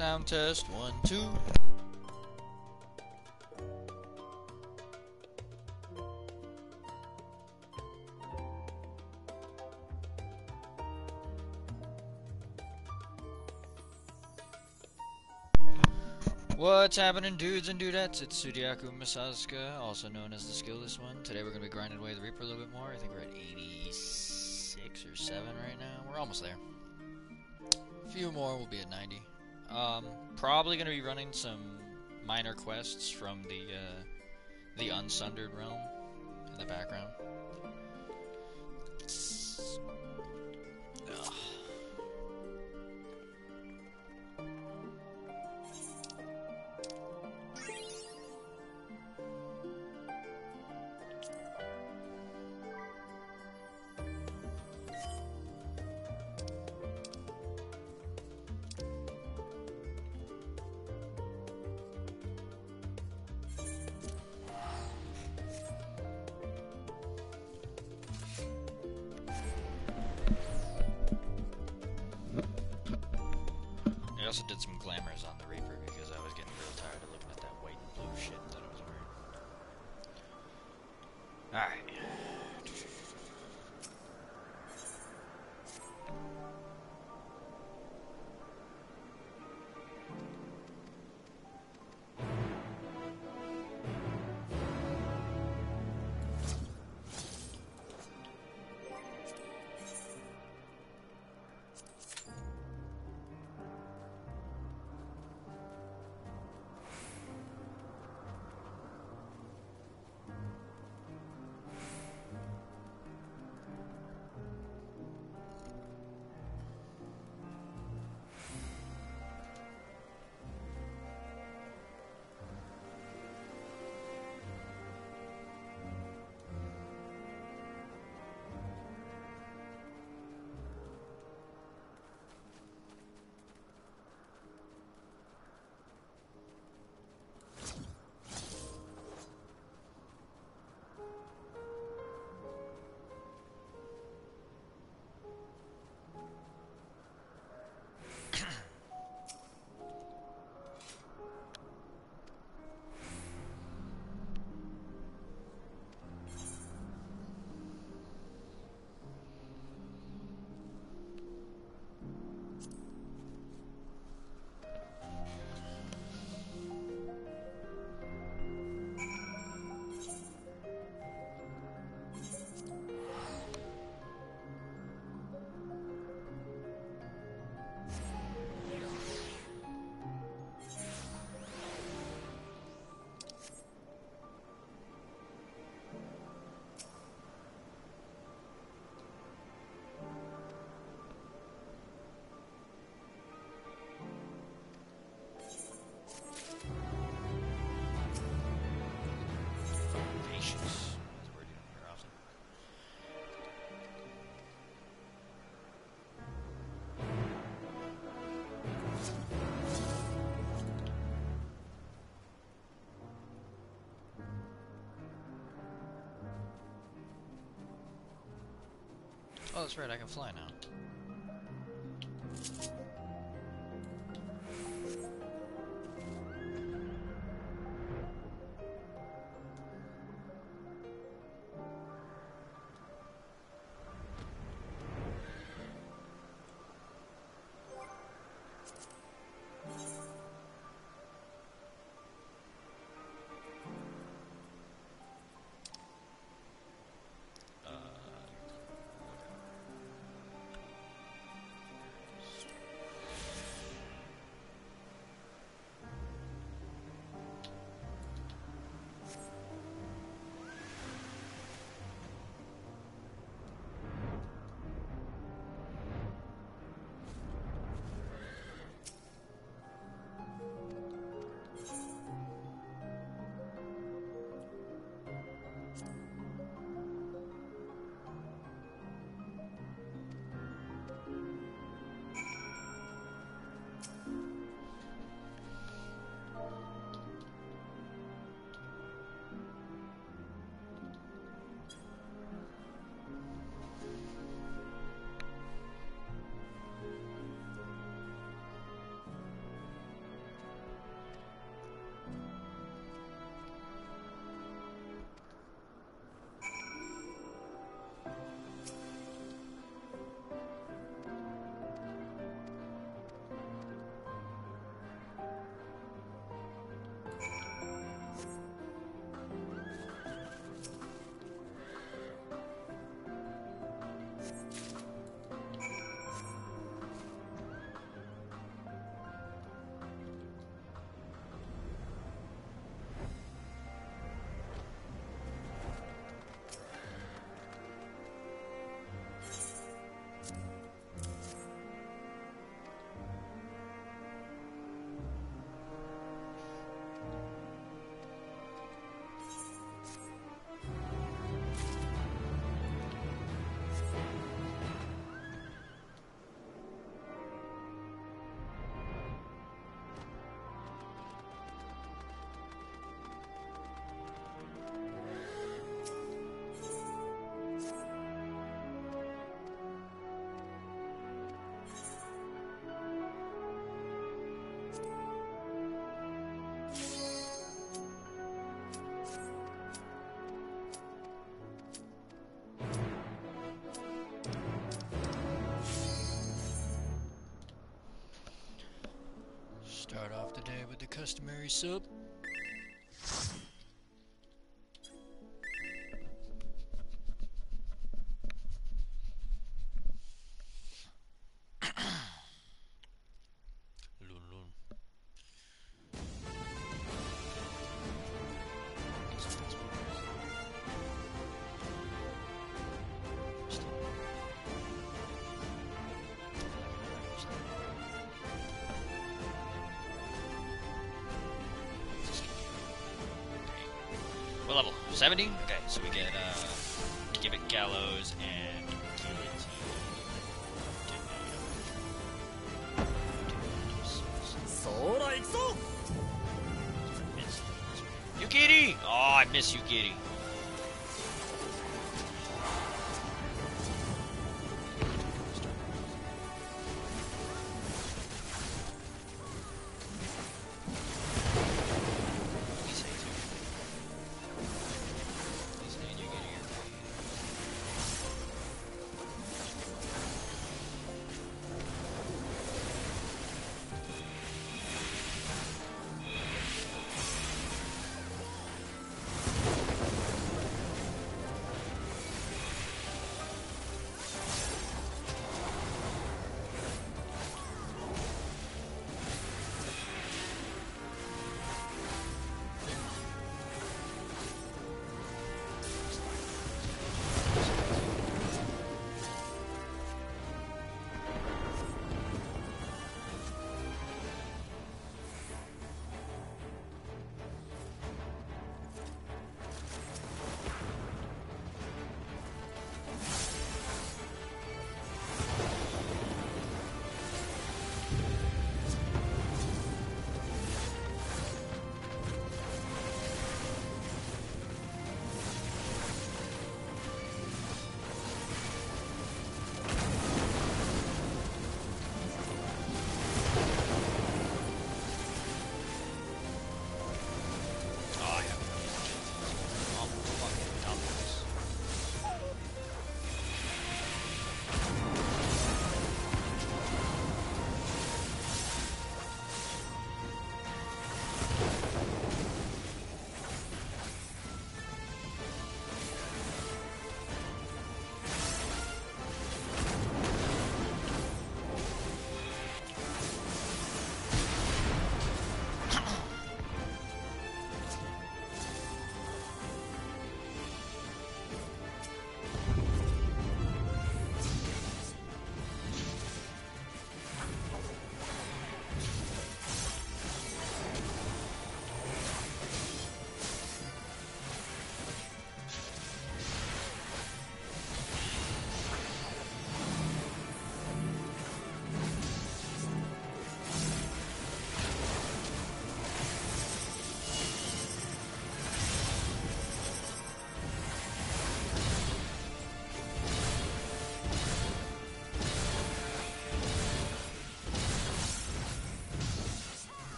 Sound test, one, two. What's happening, dudes and dudettes? It's Sudiaku Masazka, also known as the Skilless One. Today we're going to be grinding away the Reaper a little bit more. I think we're at 86 or 7 right now. We're almost there. A few more, we'll be at 90. Um, probably going to be running some minor quests from the, uh, the Unsundered realm in the background. Oh, that's right, I can fly now. Start off the day with the customary sub. 70?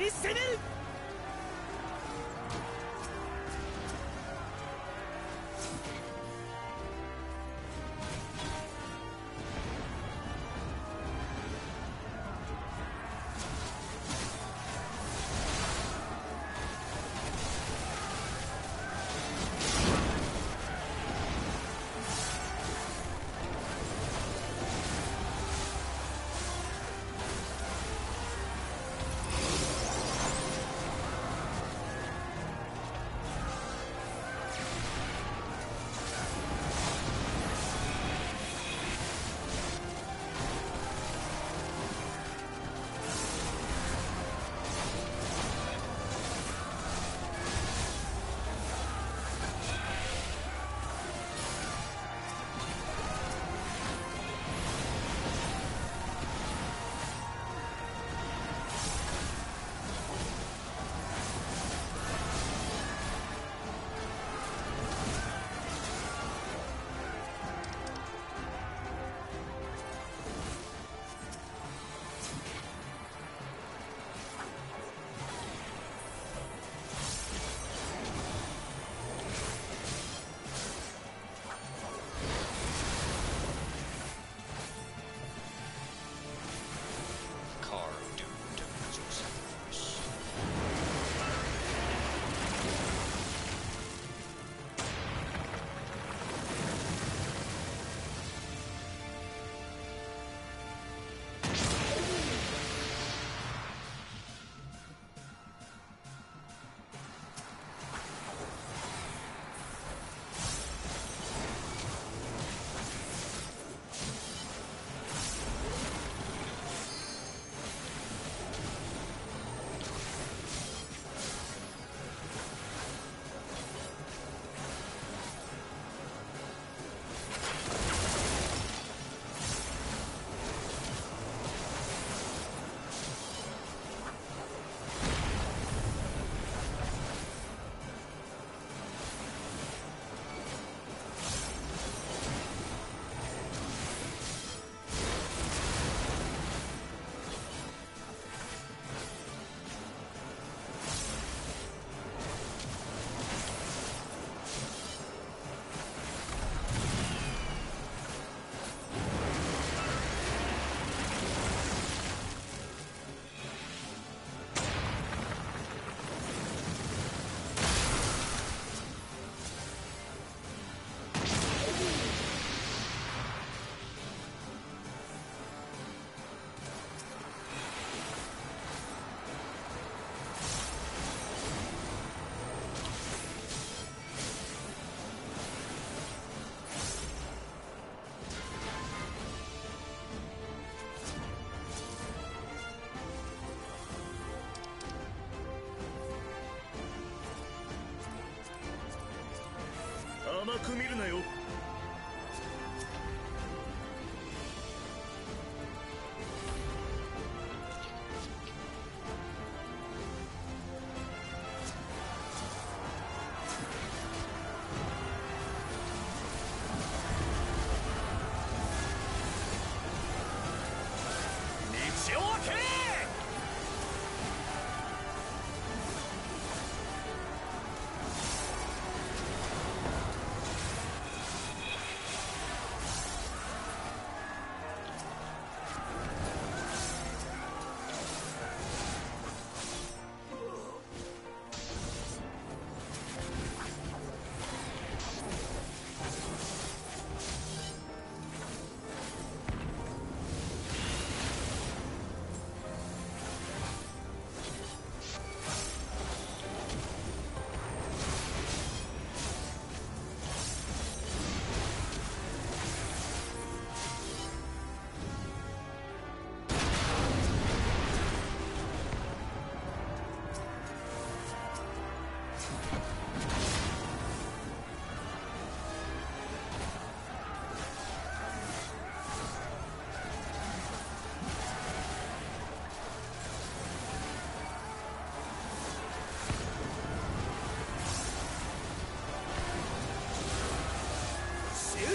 に攻める。甘く見るなよ」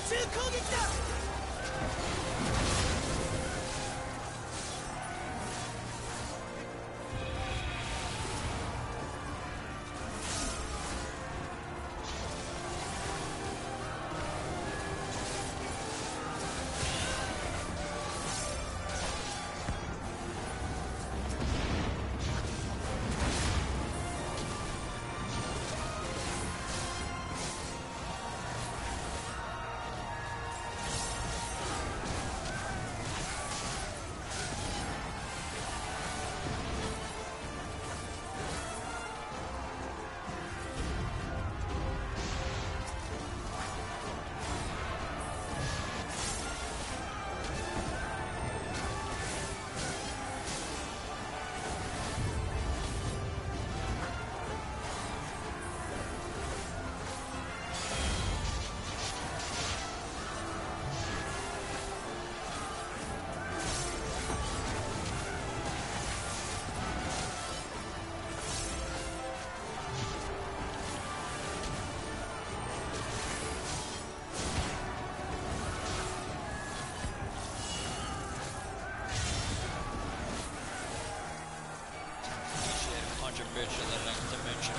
集中攻撃だ the length dimension.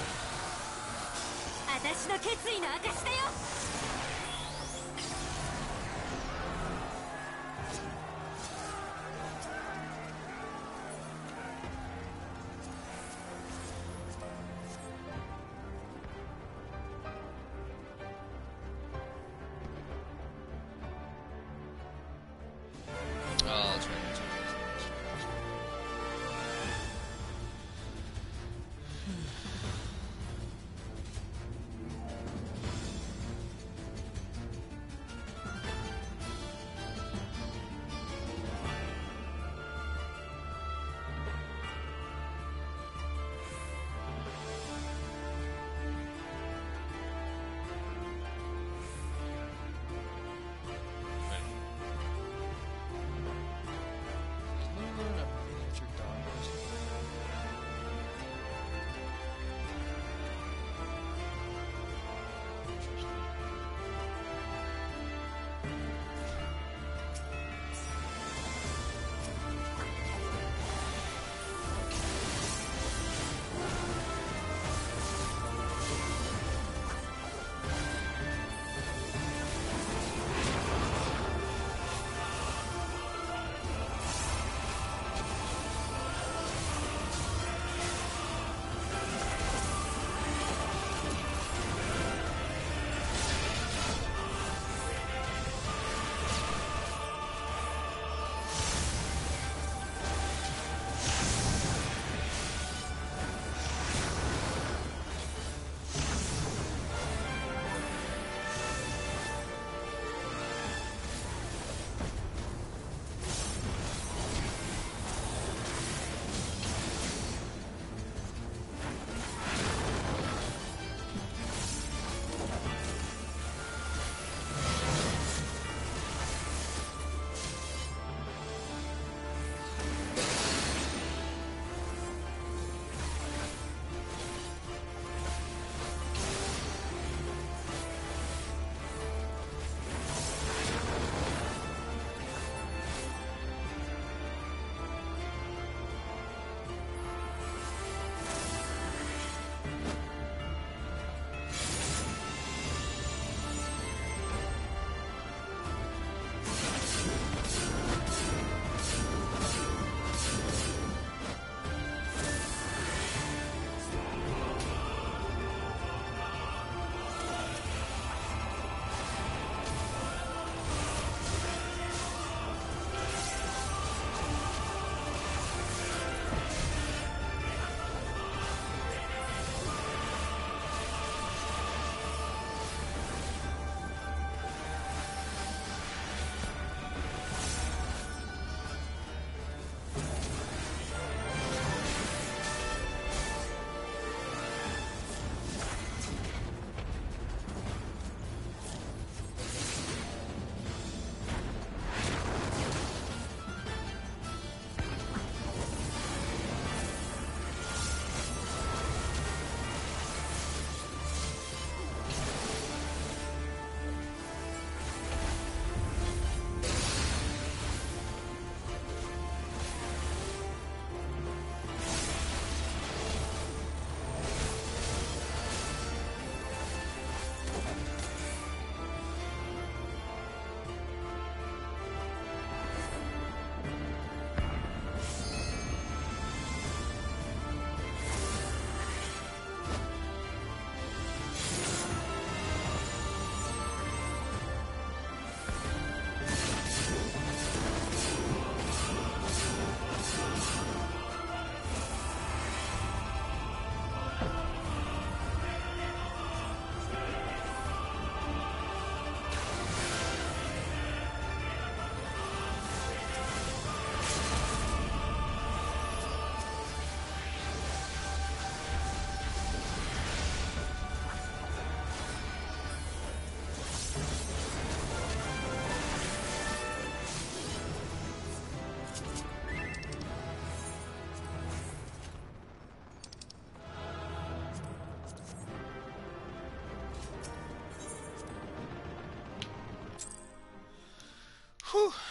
Whew.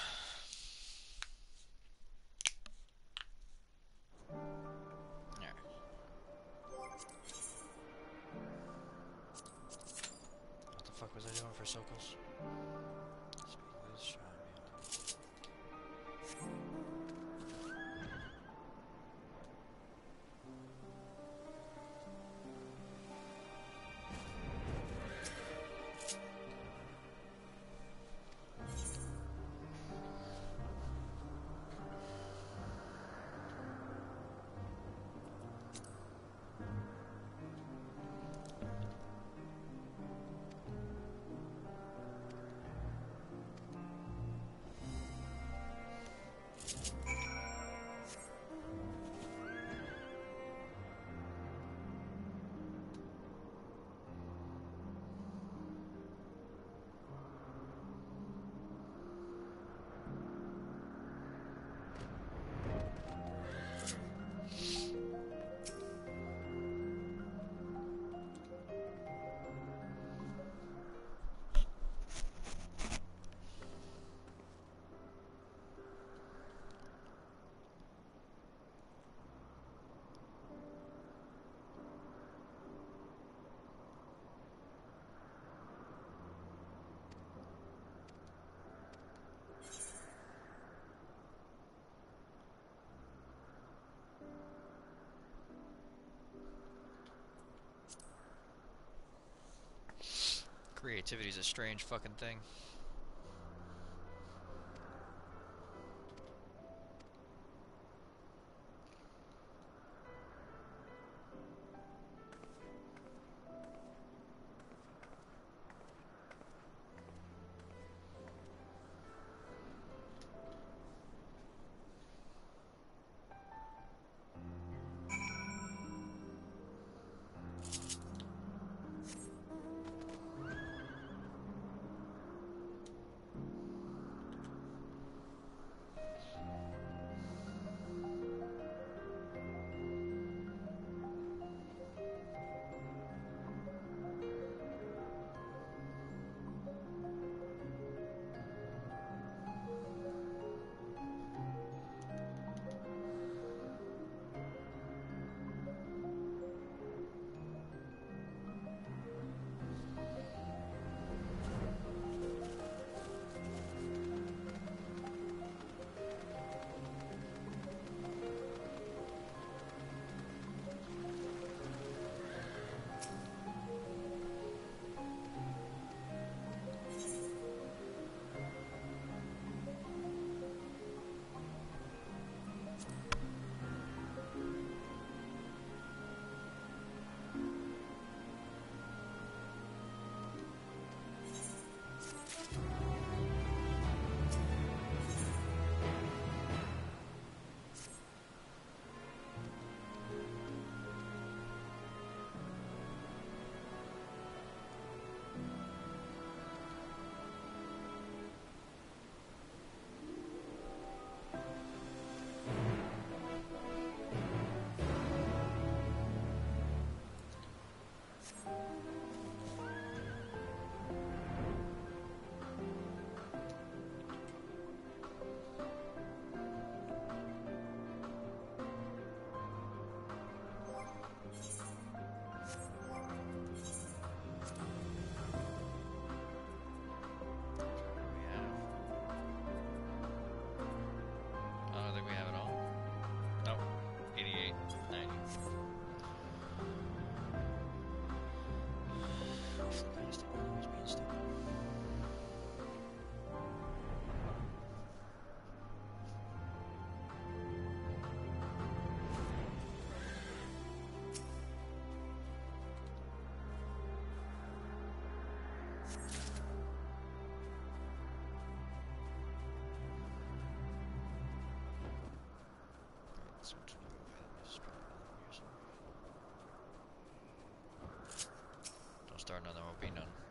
Creativity is a strange fucking thing. Start another one, will be none.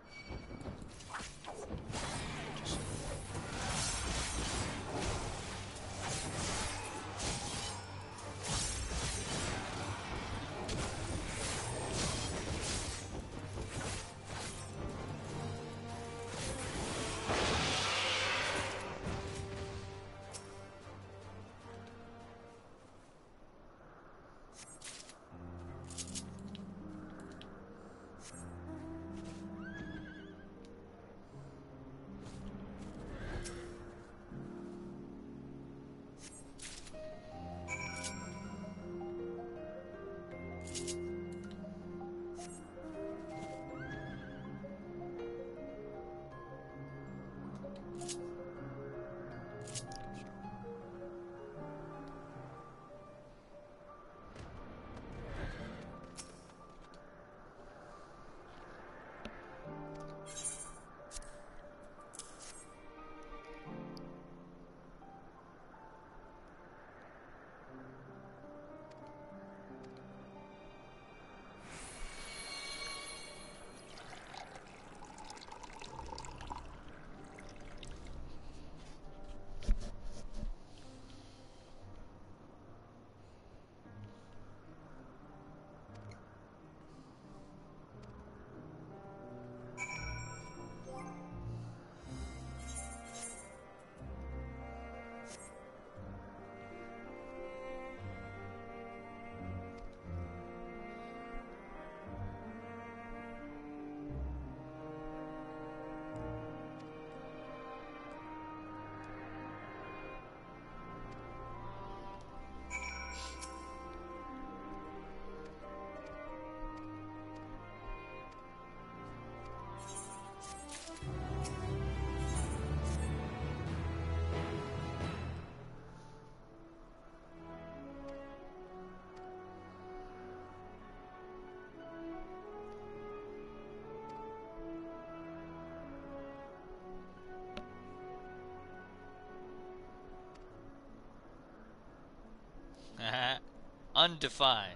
Undefined.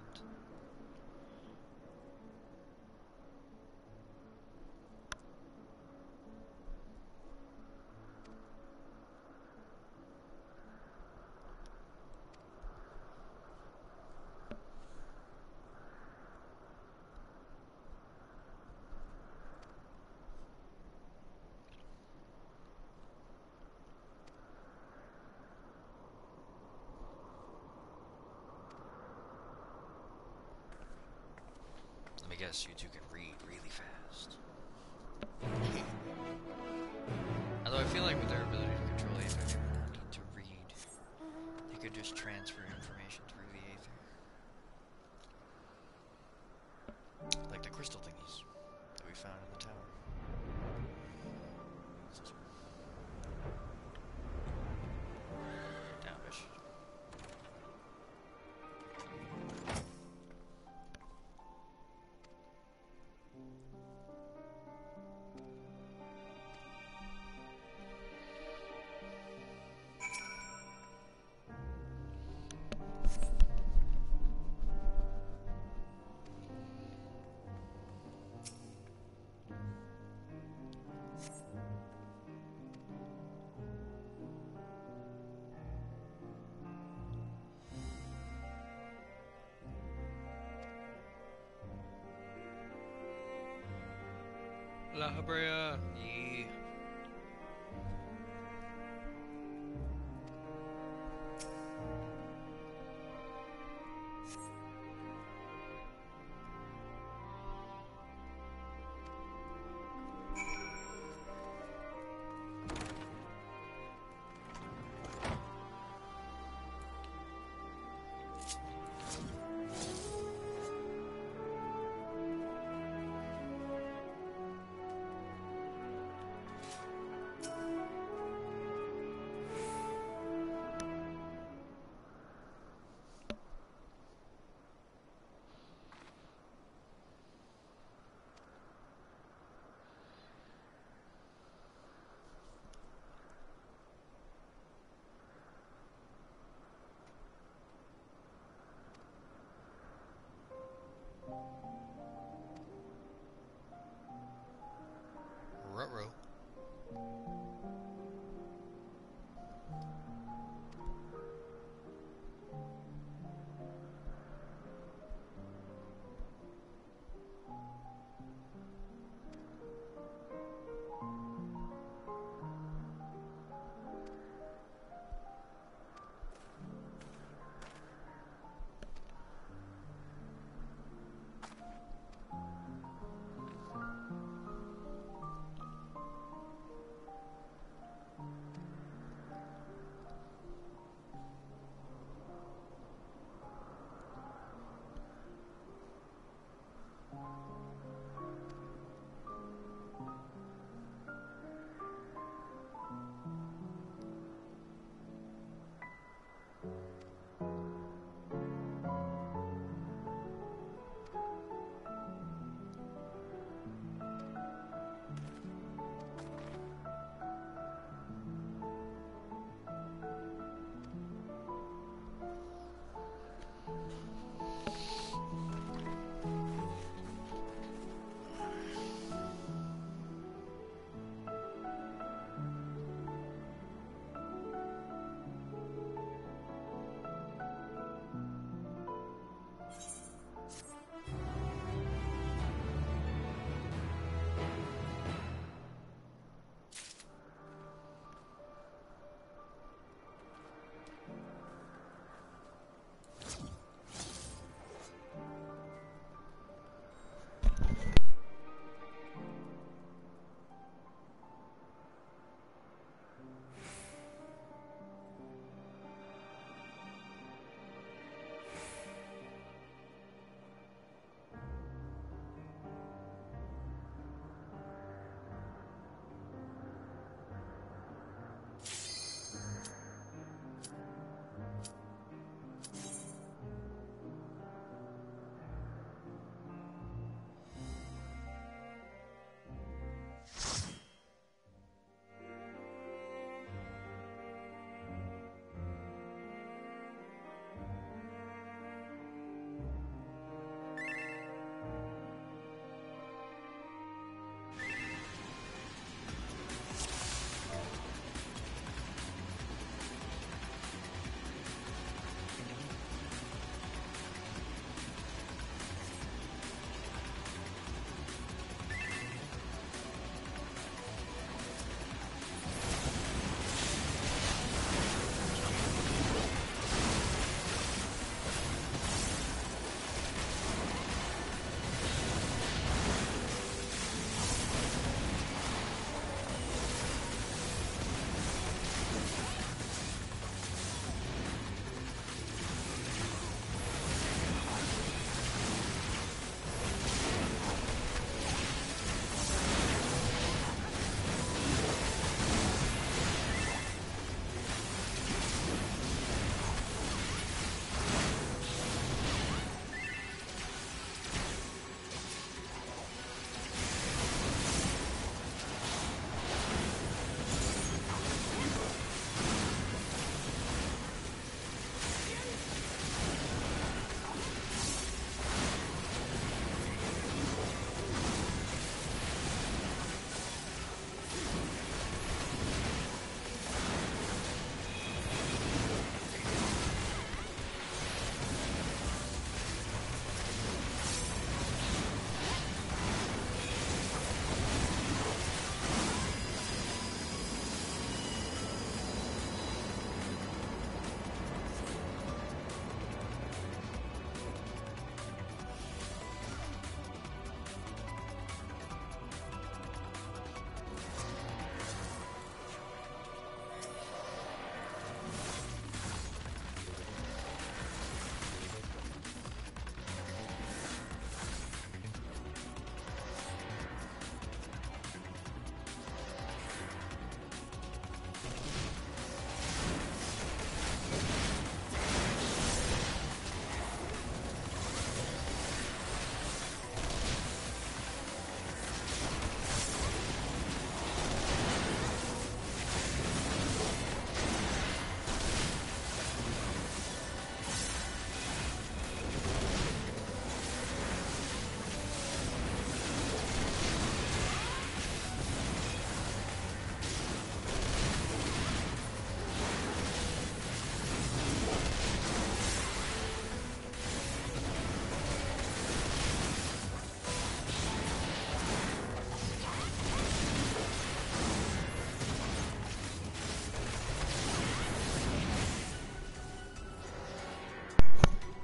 Habrea.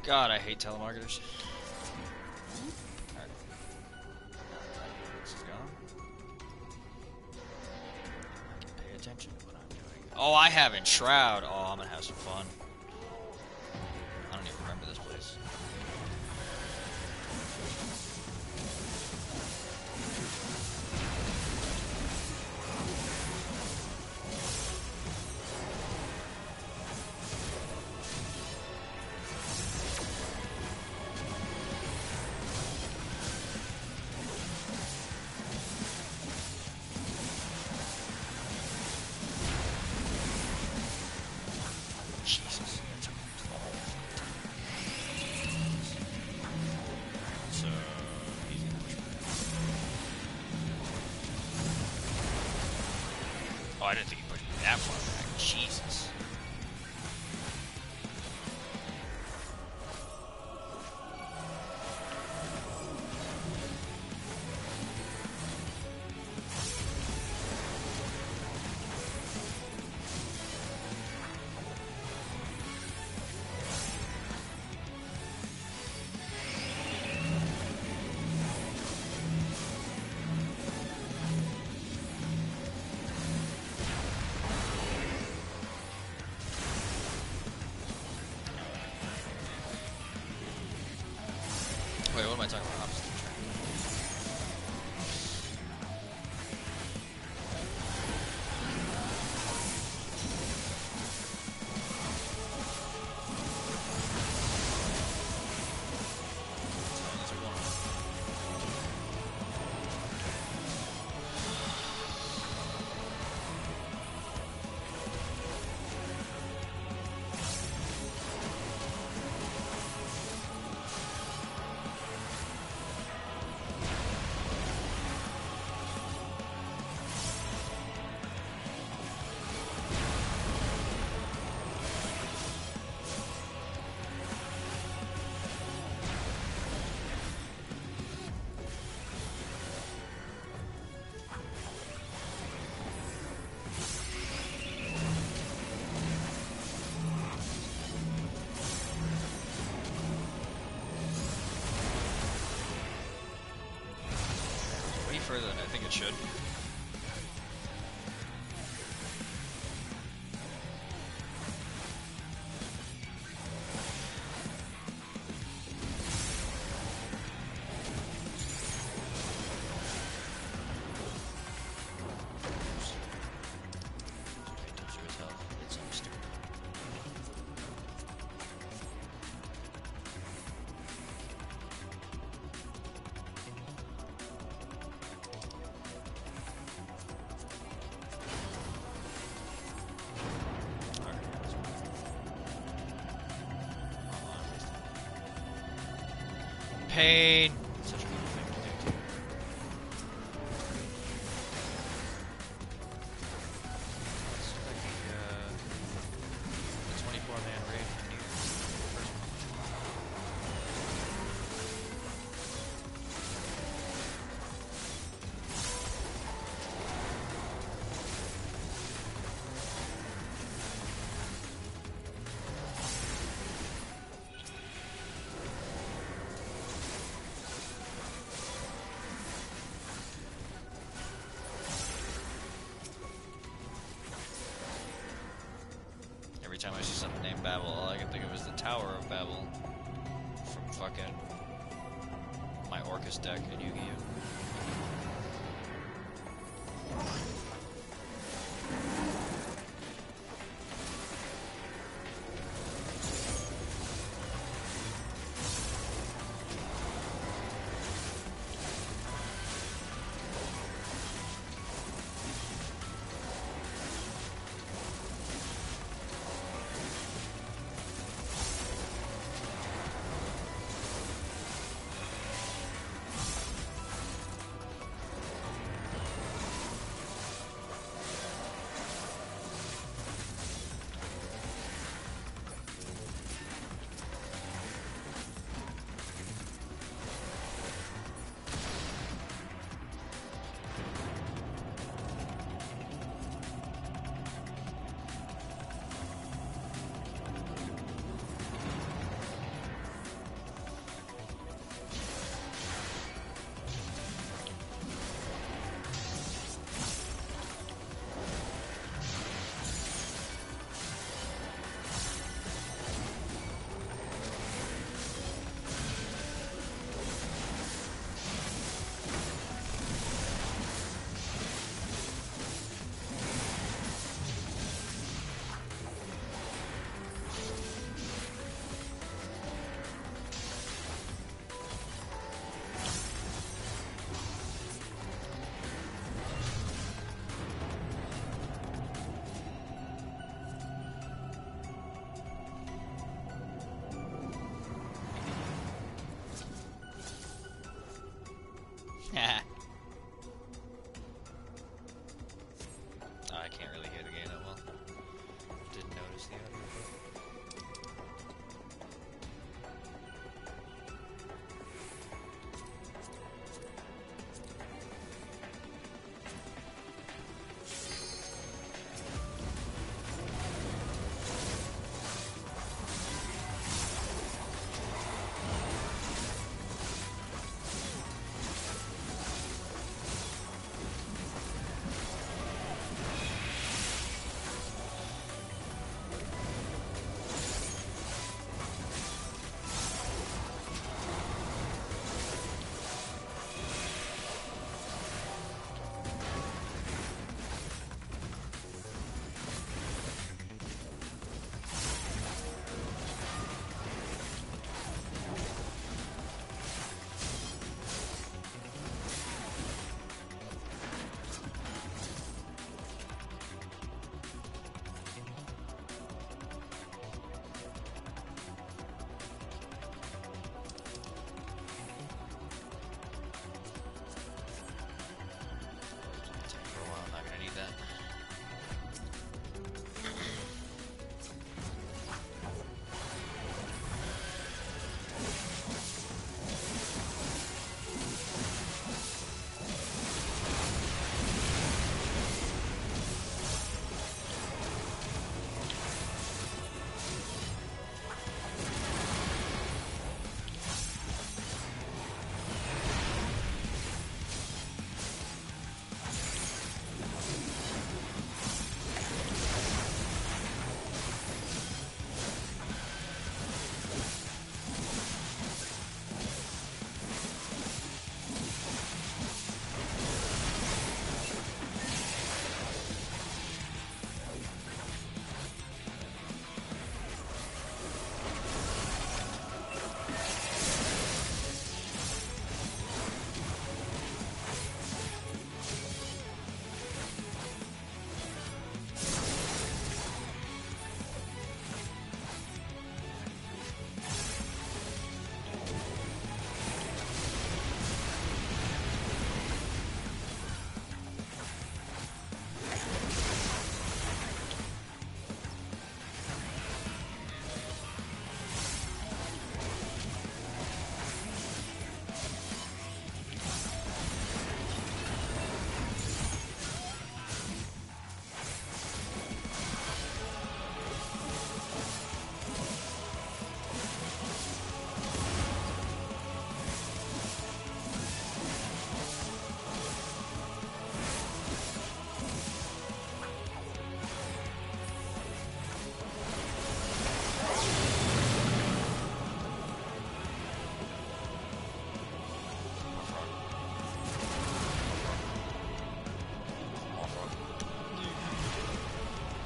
God, I hate telemarketers. Alright. This is gone. I can pay attention to what I'm doing. Oh, I have Enshroud. Oh, think it should. Pain! Time I see something named Babel, all I can think of is the Tower of Babel from fucking my Orcust deck in Yu-Gi-Oh!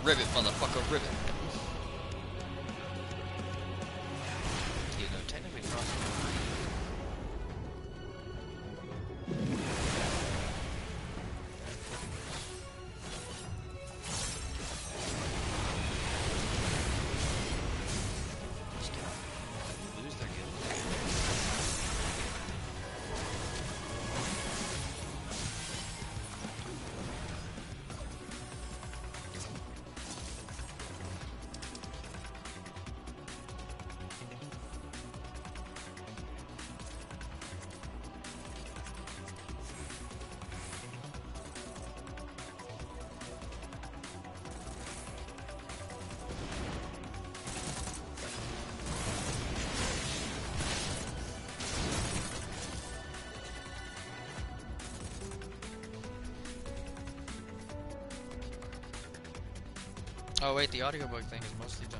Rivet, motherfucker, rivet. The audiobook thing is mostly done.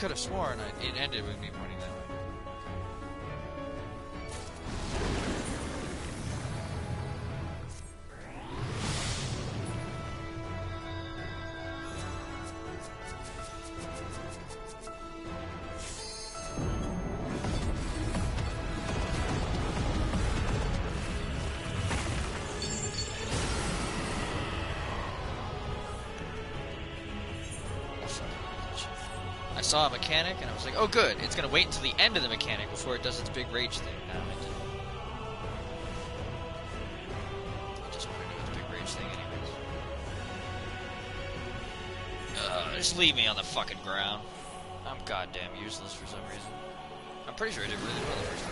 Could have sworn it ended with me saw a mechanic and I was like, oh good, it's gonna wait until the end of the mechanic before it does its big rage thing. No, it didn't. It just wanted to do its big rage thing anyways. Uh, just leave me on the fucking ground. I'm goddamn useless for some reason. I'm pretty sure I did really well the first time.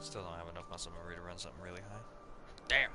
Still don't have enough muscle memory to run something really high. Damn.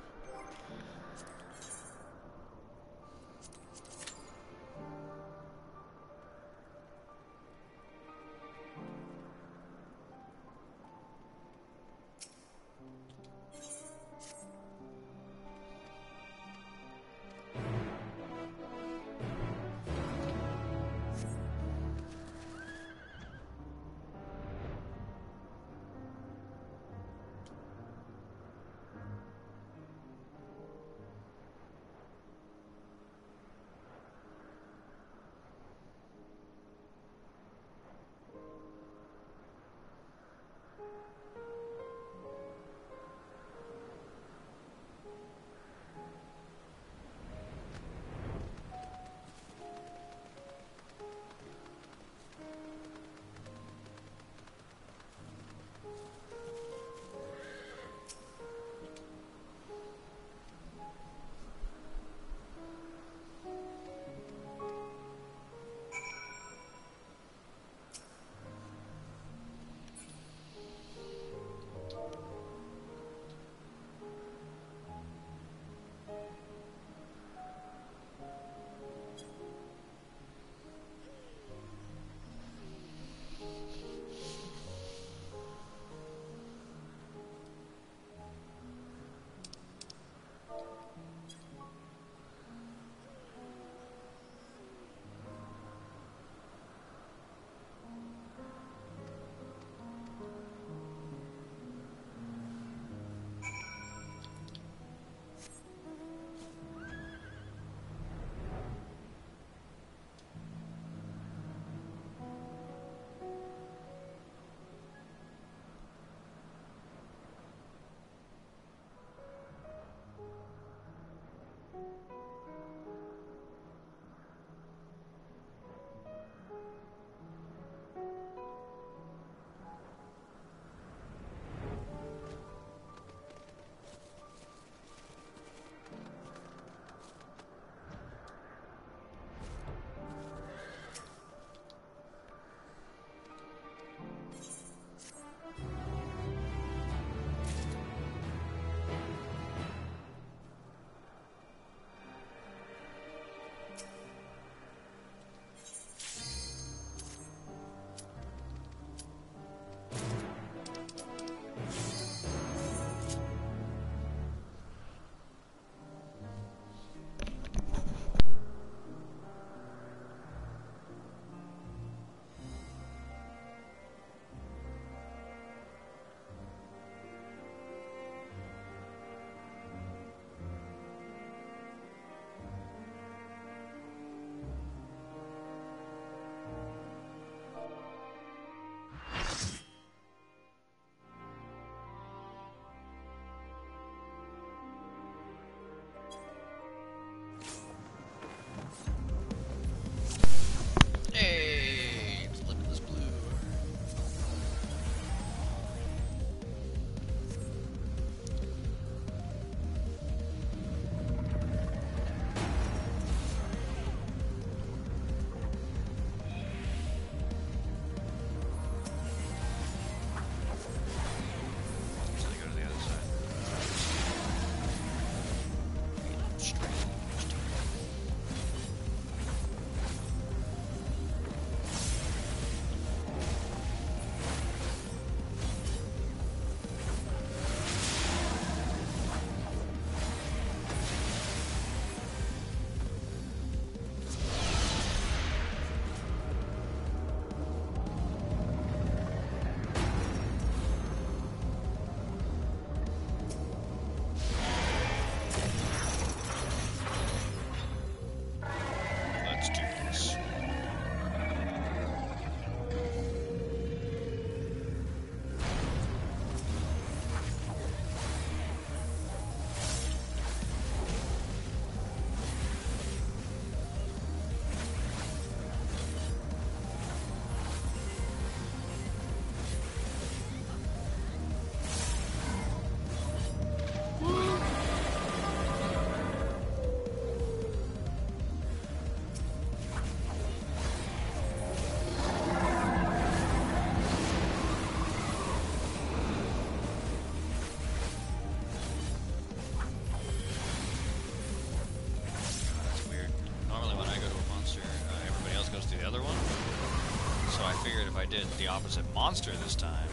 If I did the opposite monster this time,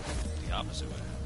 the opposite would happen.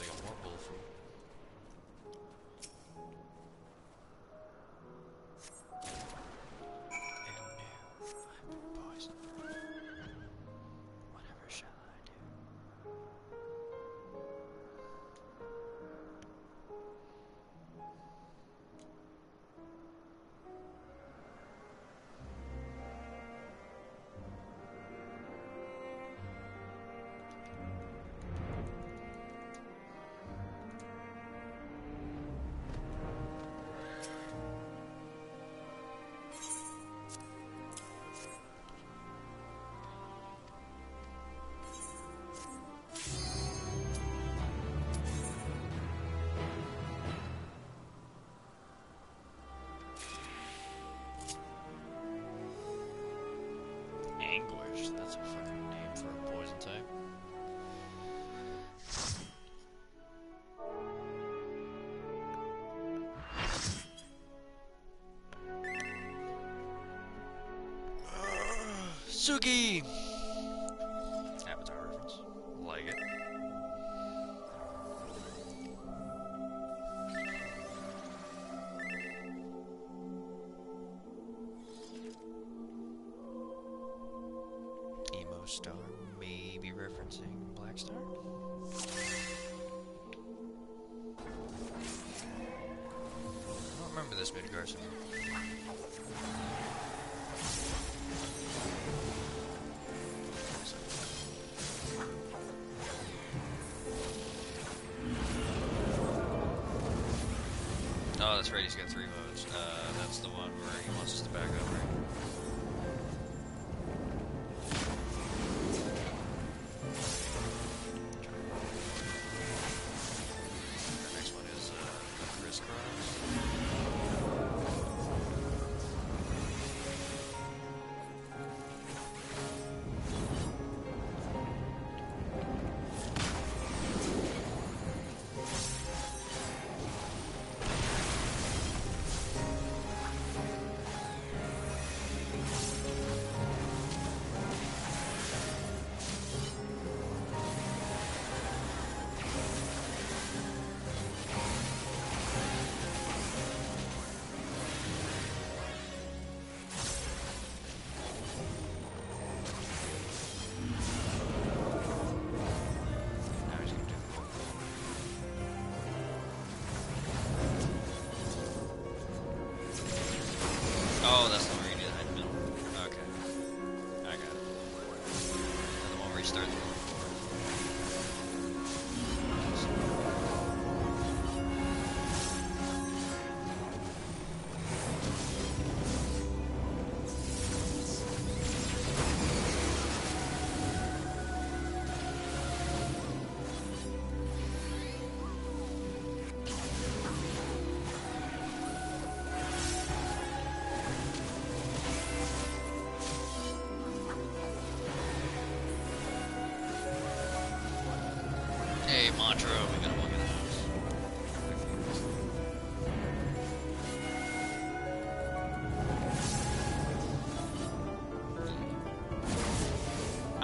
Like a more bullfrog. Poison. Anguish. That's a fucking name for a poison type. Sugi!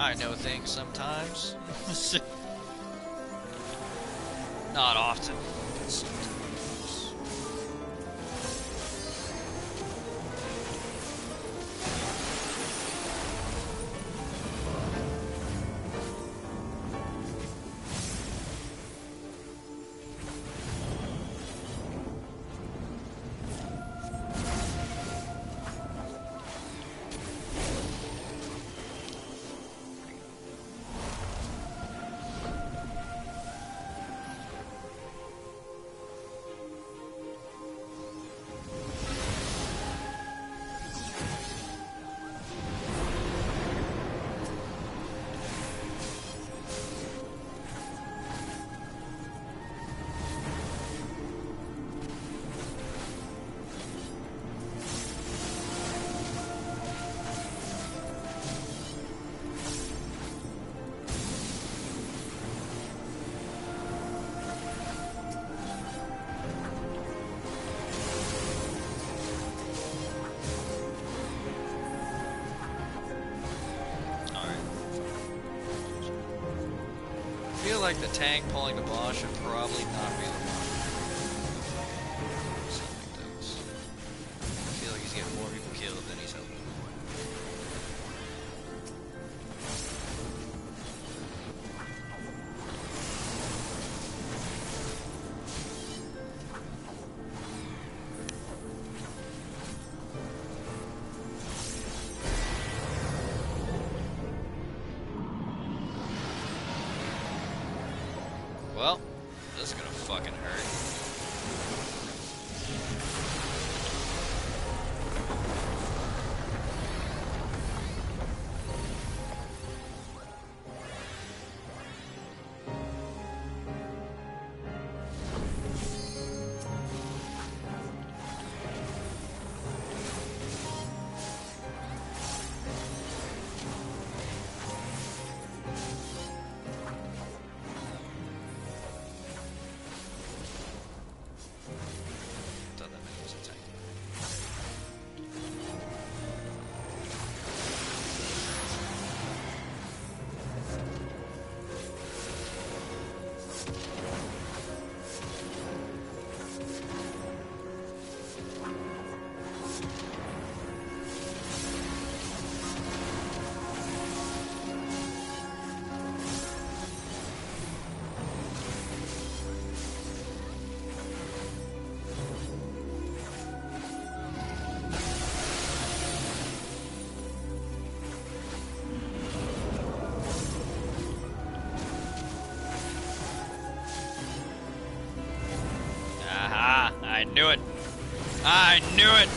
I know things sometimes. like the tank pulling the Bosch I knew it!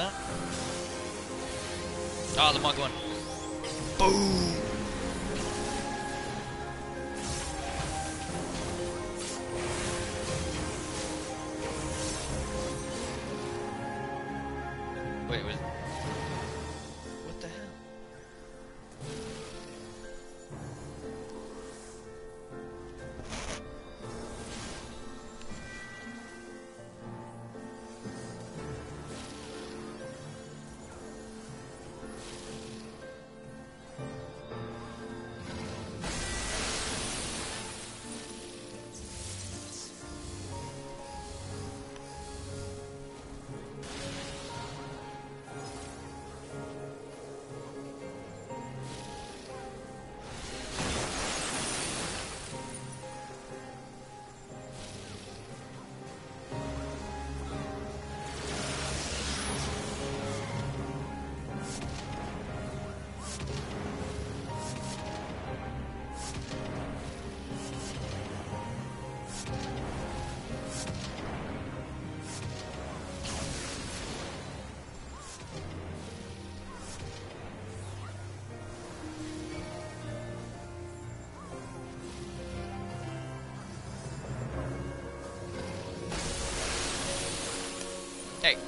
that. Ah, oh, the mug one. Boom!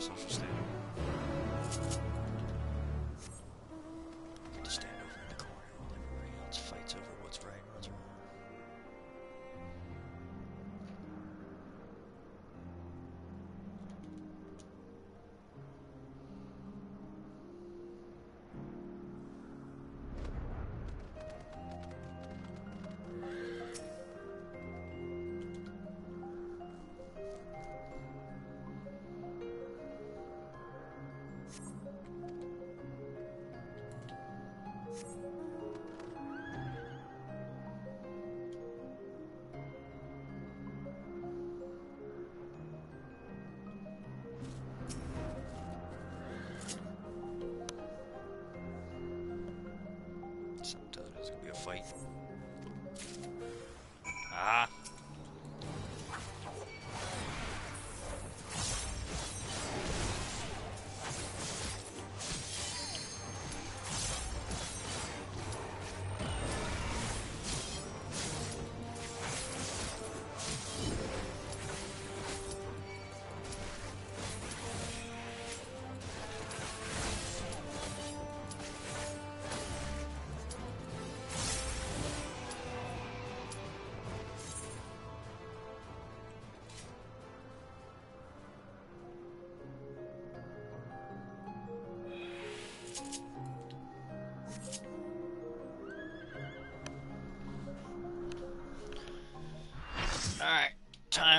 social status. fight.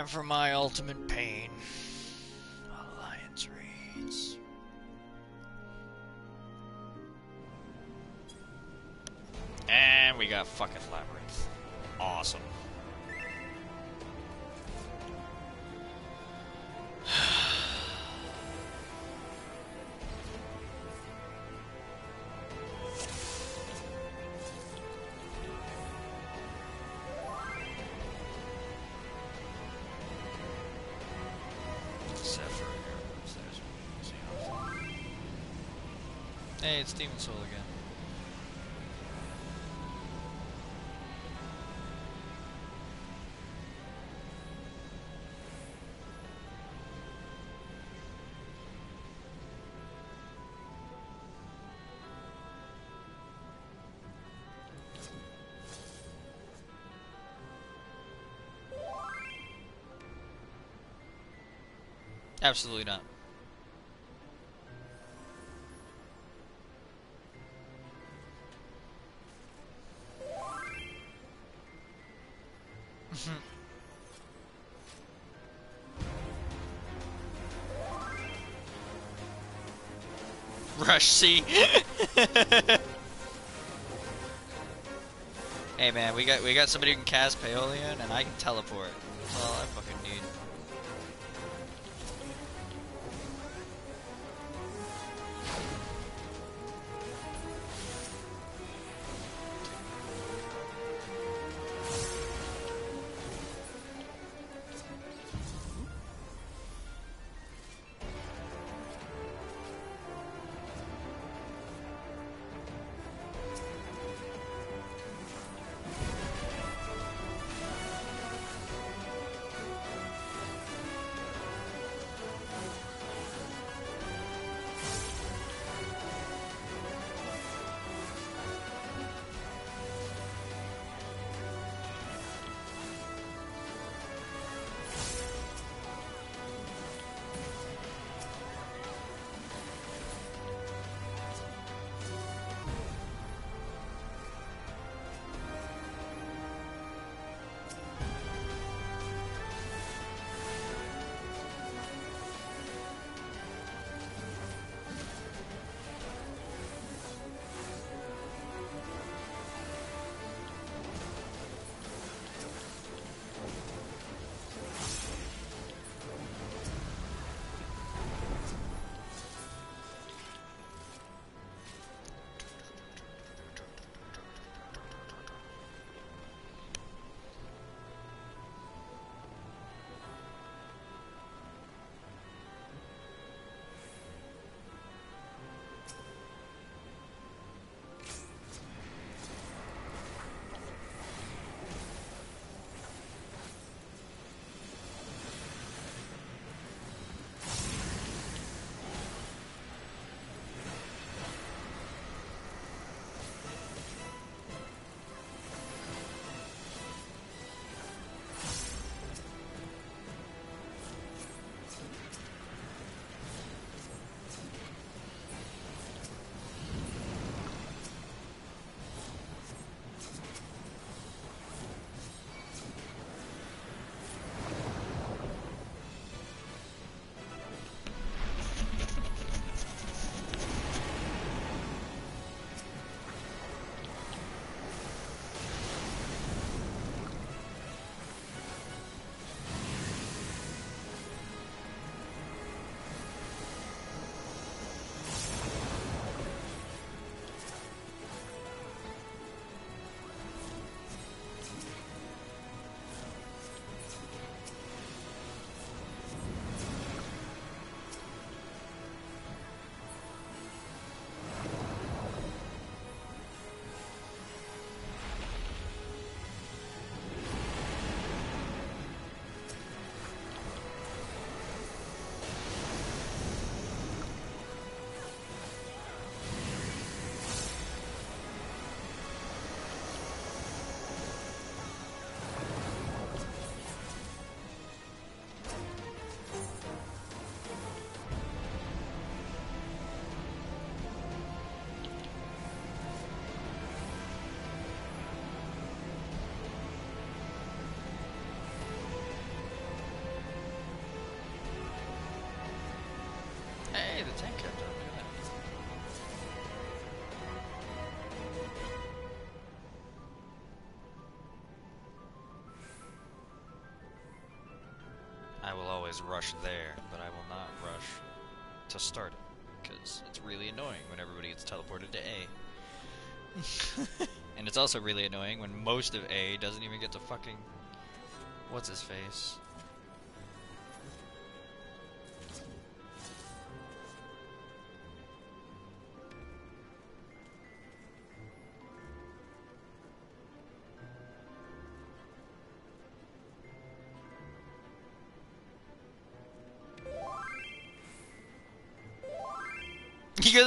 Time for my ultimate pain. Alliance raids. And we got fucking Labyrinth. Awesome. Demon Soul again. Absolutely not. Rush C. hey man, we got we got somebody who can cast Peloton and I can teleport. Hey, the tank kept up. I will always rush there, but I will not rush to start it, because it's really annoying when everybody gets teleported to A. and it's also really annoying when most of A doesn't even get to fucking... What's his face?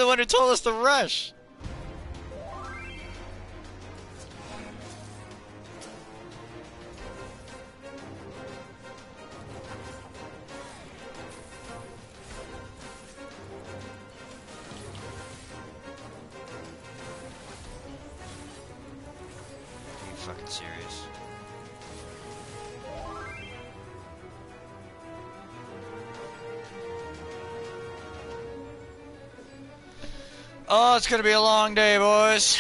The one who told us to rush! It's gonna be a long day, boys.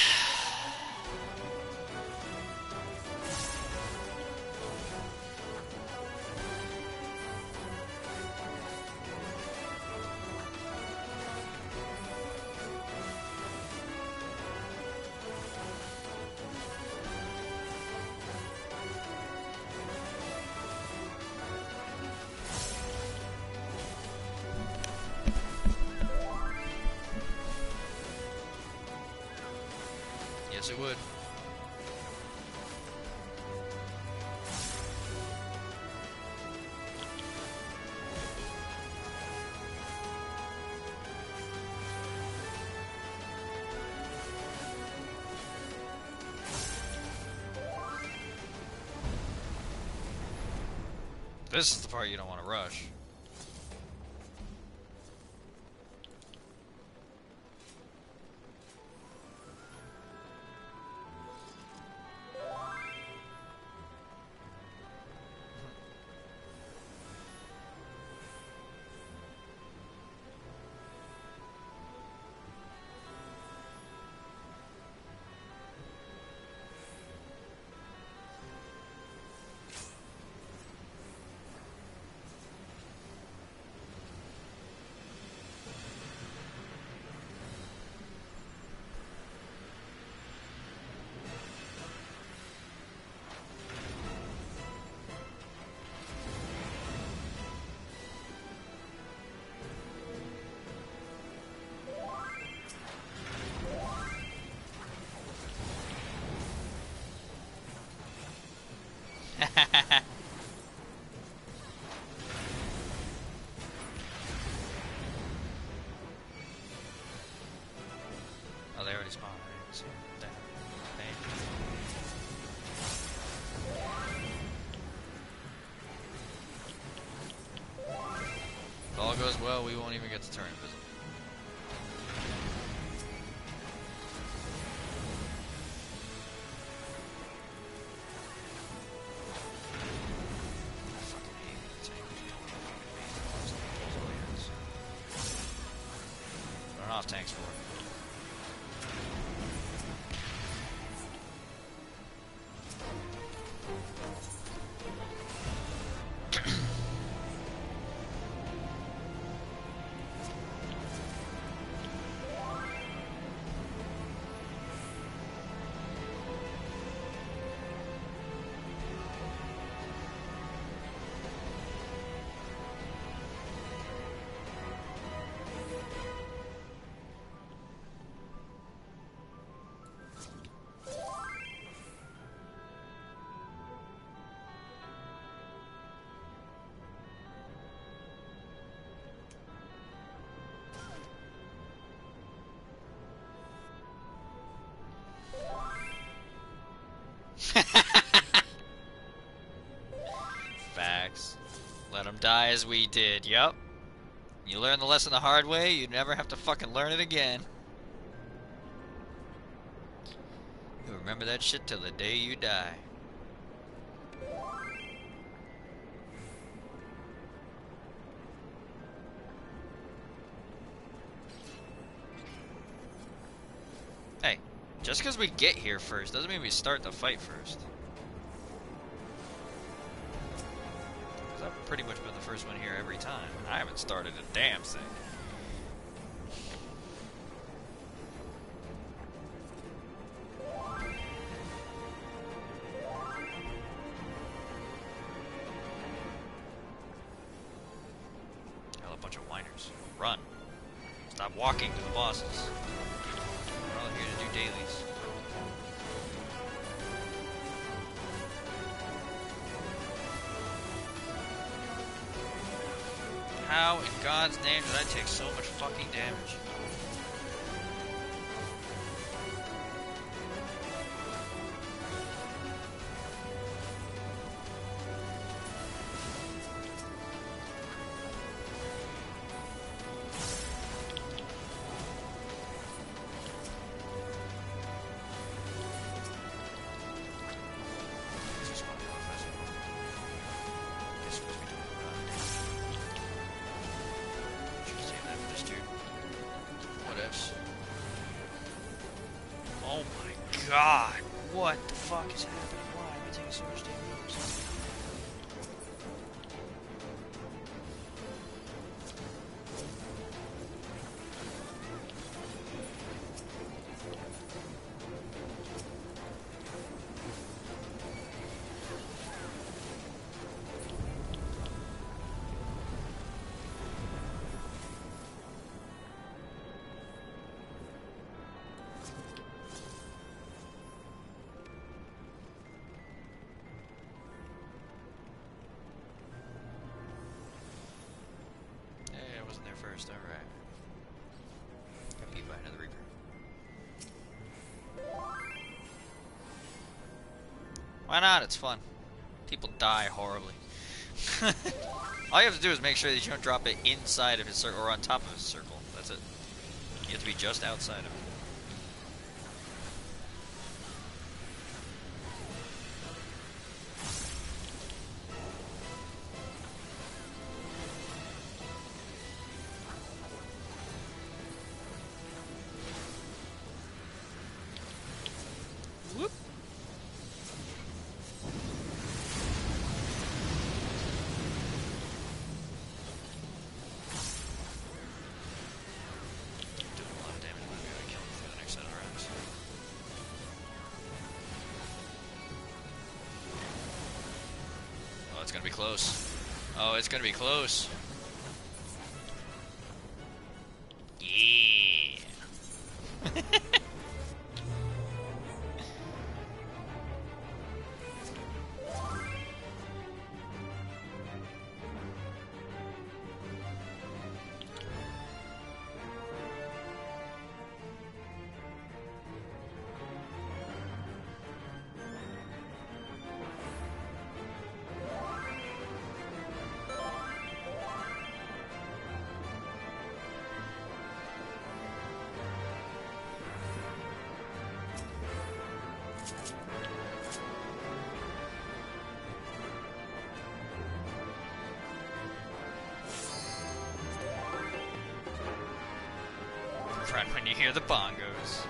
This is the part you don't want to rush. Tanks for it. Facts. Let them die as we did. Yup. You learn the lesson the hard way, you never have to fucking learn it again. You remember that shit till the day you die. Just because we get here first doesn't mean we start the fight first. Because I've pretty much been the first one here every time, I haven't started a damn thing. How in God's name did I take so much fucking damage? It's fun. People die horribly. All you have to do is make sure that you don't drop it inside of his circle or on top of his circle. That's it. You have to be just outside of it. It's gonna be close. When you hear the bongos.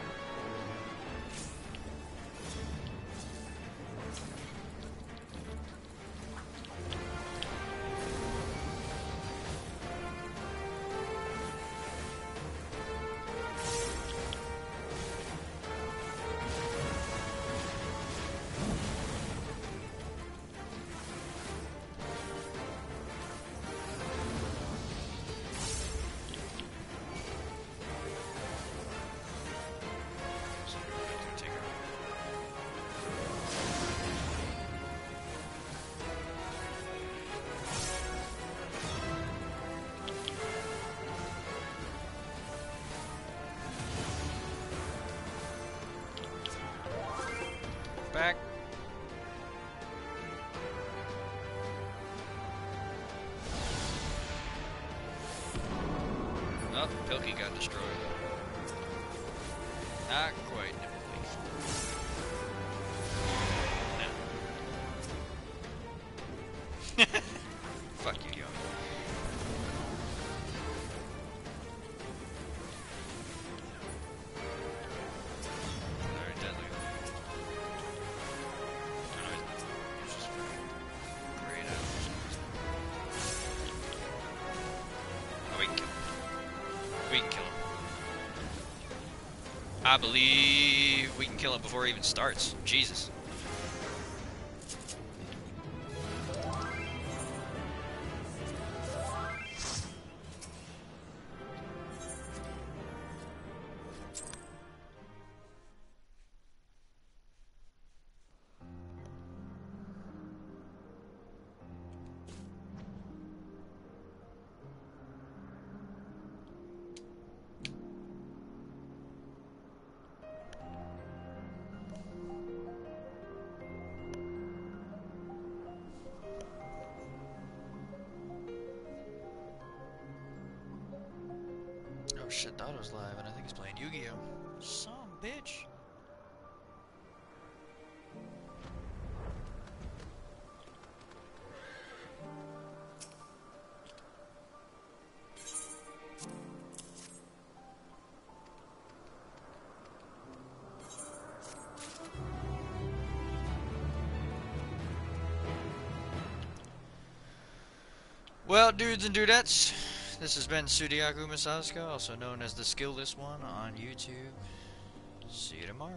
I believe we can kill him before he even starts. Jesus. Well, dudes and dudettes, this has been Sudiaku Masazka, also known as the Skilless One on YouTube. See you tomorrow.